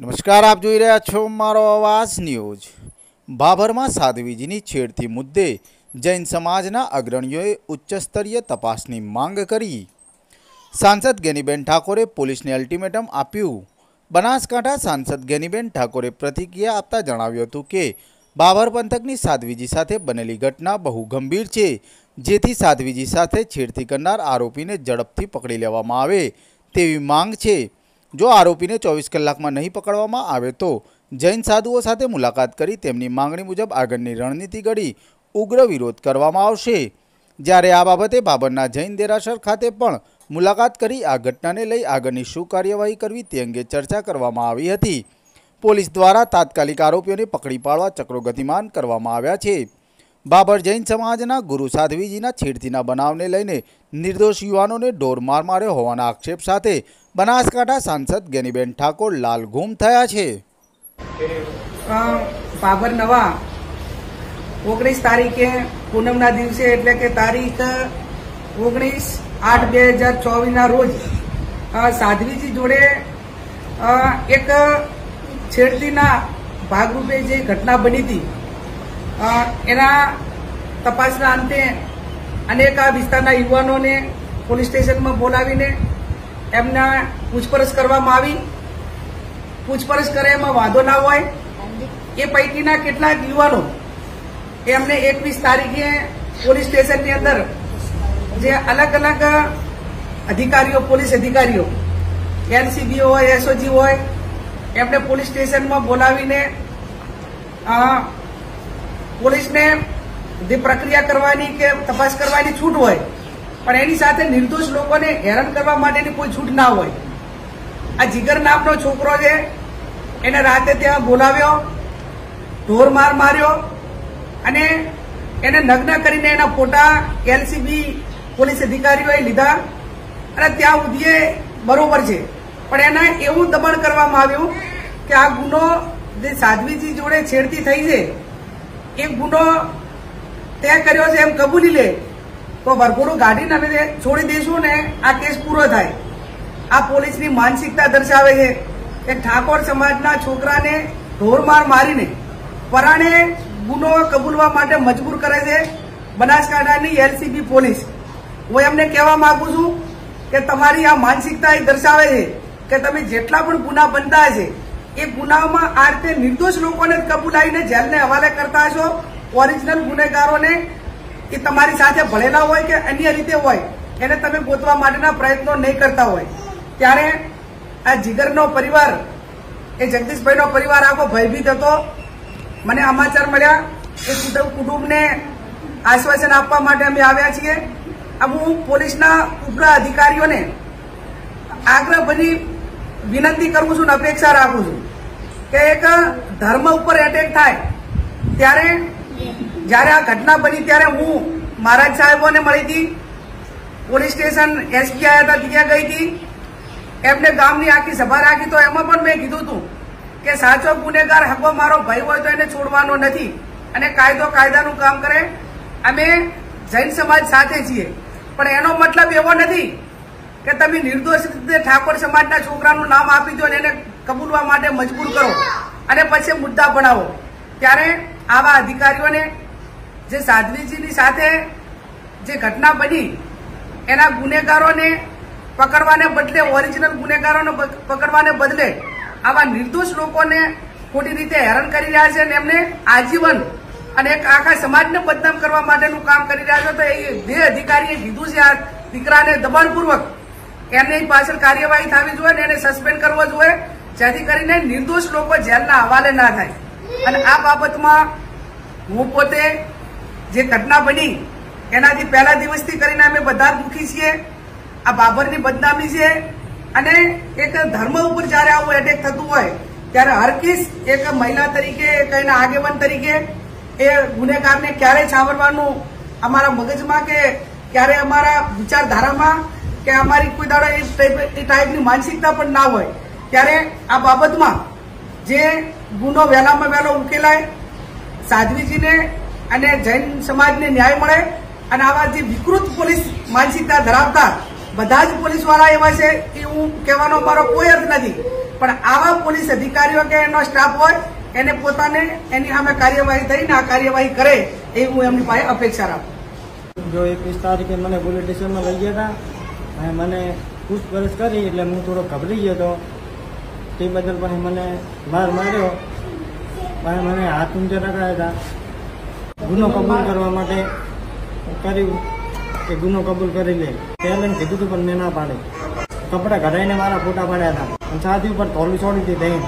નમસ્કાર, આપ જોઈ રહ્યા છો મારો અવાજ ન્યૂઝ. ભાભરમાં સાધ્વીજીની છેડતી મુદ્દે જૈન સમાજના અગ્રણીઓએ ઉચ્ચસ્તરીય તપાસની માંગ કરી. સાંસદ ગેનીબેન ઠાકોરે પોલીસને અલ્ટિમેટમ આપ્યું. બનાસકાંઠા સાંસદ ગેનીબેન ઠાકોરે પ્રતિક્રિયા આપતા જણાવ્યું હતું કે બાબર પંથકની સાધ્વીજી સાથે બનેલી ઘટના બહુ ગંભીર છે, જેથી સાધ્વીજી સાથે છેડતી કરનાર આરોપીને ઝડપથી પકડી લેવામાં આવે તેવી માંગ છે. જો આરોપીને ચોવીસ કલાકમાં નહીં પકડવામાં આવે તો જૈન સાધુઓ સાથે મુલાકાત કરી તેમની માંગણી મુજબ આગળની રણનીતિ ઘડી ઉગ્ર વિરોધ કરવામાં આવશે. જ્યારે આ બાબતે બાબરના જૈન દેરાસર ખાતે પણ મુલાકાત કરી આ ઘટનાને લઈ આગળની શું કાર્યવાહી કરવી તે અંગે ચર્ચા કરવામાં આવી હતી. પોલીસ દ્વારા તાત્કાલિક આરોપીઓને પકડી પાડવા ચક્રો ગતિમાન કરવામાં આવ્યા છે. બાબર જૈન સમાજના ગુરુ સાધ્વીજીના છેડતીના બનાવને લઈને નિર્દોષ યુવાનોને ઢોર માર માર્યો હોવાના આક્ષેપ સાથે બનાસકાંઠા સાંસદ ગેનીબેન ઠાકોર લાલ ગુમ થયા છે. અ, બાબર નવા. ઓગણીસ તારીખે પૂનમના દિવસે એટલે કે તારીખ ઓગણીસ આઠ બે હજાર ચોવીસના રોજ સાધ્વીજી જોડે એક છેડતીના ભાગરૂપે જે ઘટના બની હતી એના તપાસના અંતે અનેક આ વિસ્તારના યુવાનોને પોલીસ સ્ટેશનમાં બોલાવીને એમના પૂછપરછ કરવામાં આવી. પૂછપરછ કરે, એમાં વાંધો ના હોય. એ પૈકીના કેટલાક યુવાનો એમને એકવીસ તારીખે પોલીસ સ્ટેશનની અંદર જે અલગ અલગ અધિકારીઓ, પોલીસ અધિકારીઓ એનસીબી હોય, એસઓજી હોય, એમને પોલીસ સ્ટેશનમાં બોલાવીને પોલીસને જે પ્રક્રિયા કરવાની કે તપાસ કરવાની છૂટ હોય પણ એની સાથે નિર્દોષ લોકોને હેરાન કરવા માટેની કોઈ છૂટ ના હોય. આ જીગર નામનો છોકરો છે, એને રાતે ત્યાં બોલાવ્યો, ઢોર માર માર્યો અને એને નગ્ન કરીને એના ફોટા એલસીબી પોલીસ અધિકારીઓએ લીધા અને ત્યાં સુધી બરોબર છે. પણ એને એવું દબાણ કરવામાં આવ્યું કે આ ગુનો જે સાધ્વીજી જોડે છેડતી થઈ છે, એ ગુનો તે કર્યો છે એમ કબૂલી લે. તો વરઘોડું ગાડીને અમે છોડી દઈશું ને, આ કેસ પૂરો થાય. આ પોલીસની માનસિકતા દર્શાવે છે કે ઠાકોર સમાજના છોકરાને ઢોરમાર મારીને પરાણે ગુનો કબૂલવા માટે મજબૂર કરે છે બનાસકાંઠાની એલસીબી પોલીસ. હું એમને કહેવા માંગુ છું કે તમારી આ માનસિકતા એ દર્શાવે છે કે તમે જેટલા પણ ગુના બનતા છે એ ગુનામાં આ રીતે નિર્દોષ લોકોને કબૂલાઈને જેલને હવાલે કરતા છો ઓરિજિનલ ગુનેગારોને એ તમારી સાથે ભળેલા હોય કે અન્ય રીતે હોય, એને તમે ગોતવા માટેના પ્રયત્નો નહીં કરતા હોય. ત્યારે આ જીગરનો પરિવાર, એ જગદીશભાઈનો પરિવાર આખો ભયભીત હતો. મને સમાચાર મળ્યા કે કુટુંબ, કુટુંબને આશ્વાસન આપવા માટે અમે આવ્યા છીએ. હું પોલીસના ઉગ્ર અધિકારીઓને આગ્રહ બની વિનંતી કરું છું અને અપેક્ષા રાખું છું કે એક ધર્મ ઉપર એટેક થાય, ત્યારે જ્યારે આ ઘટના બની ત્યારે હું મહારાજ સાહેબોને મળી હતી. પોલીસ સ્ટેશન એસપી આવ્યા હતા, ત્યાં ગઈ હતી. એમને ગામની આખી સભા રાખી. તો એમાં પણ મેં કીધું હતું કે સાચો ગુનેગાર હકવો મારો ભય હોય તો એને છોડવાનો નથી અને કાયદો કાયદાનું કામ કરે. અમે જૈન સમાજ સાથે છીએ. પણ એનો મતલબ એવો નથી કે તમે નિર્દોષ રીતે ઠાકોર સમાજના છોકરાનું નામ આપી દો અને એને કબૂલવા માટે મજબૂર કરો. અને પછી મુદ્દા બનાવો ત્યારે આવા અધિકારીઓને જે સાધ્વીજીની સાથે જે ઘટના બની, એના ગુનેગારોને પકડવાને બદલે ઓરિજિનલ ગુનેગારોને પકડવાને બદલે આવા નિર્દોષ લોકોને ખોટી રીતે હેરાન કરી રહ્યા છે અને એમને આજીવન અને એક આખા સમાજને બદનામ કરવા માટેનું કામ કરી રહ્યા છે. તો એ જે અધિકારીએ કીધું છે, આ દીકરાને દબાણપૂર્વક એમની પાછળ કાર્યવાહી થવી જોઈએ ને એને સસ્પેન્ડ કરવો જોઈએ, જેથી કરીને નિર્દોષ લોકો જેલના હવાલે ના થાય. અને આ બાબતમાં હું પોતે જે ઘટના બની, એનાથી પહેલા દિવસથી કરીને અમે બધા દુઃખી છીએ. આ બાબરની બદનામી છે અને એક ધર્મ ઉપર જ્યારે આવું એટેક થતું હોય, ત્યારે હરકીસ એક મહિલા તરીકે, એક એના આગેવાન તરીકે એ ગુનેગારને ક્યારે છાવરવાનું અમારા મગજમાં કે ક્યારે અમારા વિચારધારામાં કે અમારી કોઈ દાડો એ ટાઈપની માનસિકતા પણ ના હોય. ત્યારે આ બાબતમાં જે ગુનો વહેલામાં વહેલો ઉકેલાય, સાધ્વીજીને અને જૈન સમાજને ન્યાય મળે અને આવા જે વિકૃત પોલીસ માનસિકતા ધરાવતા બધા જ પોલીસવાળા એવા છે કે હું કહેવાનો મારો કોઈ અર્થ નથી. પણ આવા પોલીસ અધિકારીઓ કે એનો સ્ટાફ હોય, એને પોતાને એની સામે કાર્યવાહી થઈને આ કાર્યવાહી કરે એ હું એમની પાસે અપેક્ષા રાખું. જો એકવીસ તારીખે મને પોલીસ સ્ટેશનમાં લઈ ગયા હતા, અને મને પૂછપરછ કરી એટલે હું થોડો ગભરી ગયો હતો તે બદલ પછી મને માર માર્યો પછી મને હાથ ઊંચે રખાયા હતા. ગુનો કબૂલ કરવા માટે કર્યું કે ગુનો કબૂલ કરી લે. પહેલાં કીધું હતું પણ મેં ના પાડે. કપડાં ઘડાઈને મારા ફોટા પાડ્યા હતા. અને સાથે ઉપર તોલી છોડી હતી દહીં